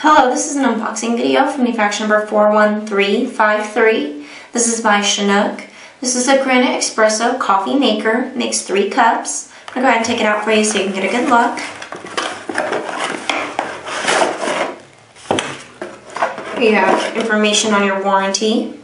Hello, this is an unboxing video from manufacturer number 41353. This is by Chinook. This is a granite espresso coffee maker. Makes three cups. I'm going to go ahead and take it out for you so you can get a good look. Here you have information on your warranty.